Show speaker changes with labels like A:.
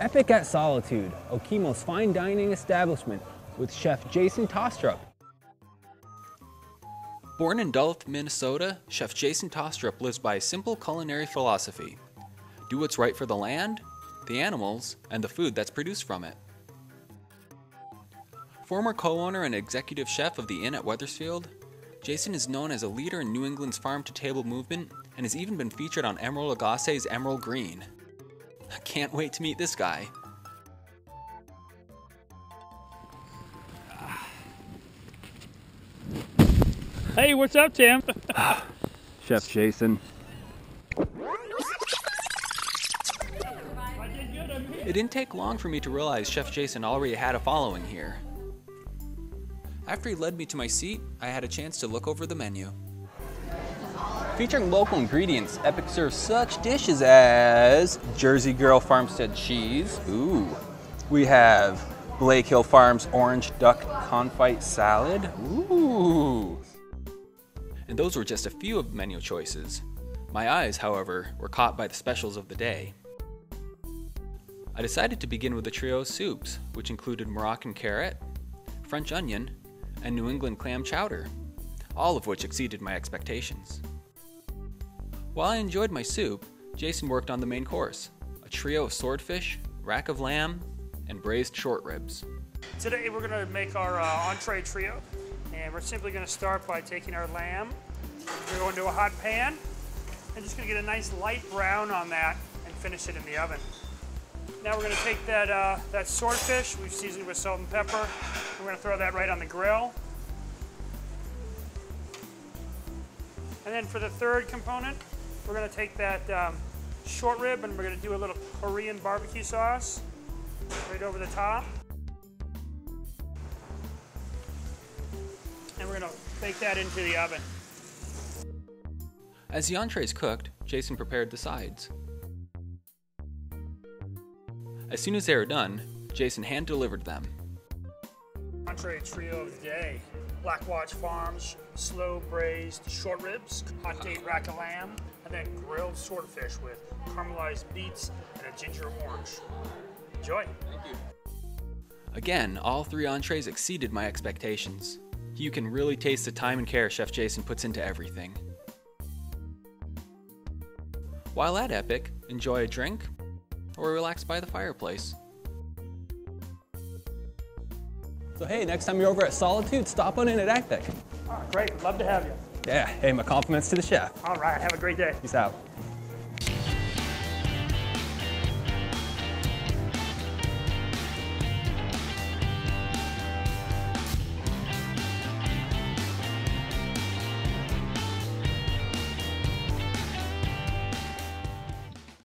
A: Epic at Solitude, Okemo's fine dining establishment with chef Jason Tostrup.
B: Born in Duluth, Minnesota, Chef Jason Tostrup lives by a simple culinary philosophy do what's right for the land, the animals, and the food that's produced from it. Former co owner and executive chef of the Inn at Weathersfield, Jason is known as a leader in New England's farm to table movement and has even been featured on Emeril Lagasse's Emeril Green. I can't wait to meet this guy.
C: Hey, what's up, Tim?
A: Chef Jason.
B: It didn't take long for me to realize Chef Jason already had a following here. After he led me to my seat, I had a chance to look over the menu.
A: Featuring local ingredients, Epic serves such dishes as Jersey Girl Farmstead cheese. Ooh. We have Blake Hill Farms orange duck confit salad. Ooh.
B: And those were just a few of the menu choices. My eyes, however, were caught by the specials of the day. I decided to begin with a trio of soups, which included Moroccan carrot, French onion, and New England clam chowder, all of which exceeded my expectations. While I enjoyed my soup, Jason worked on the main course a trio of swordfish, rack of lamb, and braised short ribs.
C: Today we're going to make our uh, entree trio, and we're simply going to start by taking our lamb, we're going to a hot pan, and just going to get a nice light brown on that and finish it in the oven. Now we're going to take that, uh, that swordfish, we've seasoned with salt and pepper, we're going to throw that right on the grill. And then for the third component, we're going to take that um, short rib and we're going to do a little Korean barbecue sauce right over the top. And we're going to bake that into the oven.
B: As the entrees cooked, Jason prepared the sides. As soon as they were done, Jason hand delivered them.
C: Entree trio of the day. Black Watch Farms, slow braised short ribs, hot date rack of lamb, and then grilled swordfish with caramelized beets and a ginger orange. Enjoy.
B: Thank you. Again, all three entrees exceeded my expectations. You can really taste the time and care Chef Jason puts into everything. While at Epic, enjoy a drink or relax by the fireplace.
A: So hey, next time you're over at Solitude, stop on in at Epic.
C: Oh, great. Love to have you.
A: Yeah, hey, my compliments to the chef.
C: All right. Have a great day.
A: Peace out.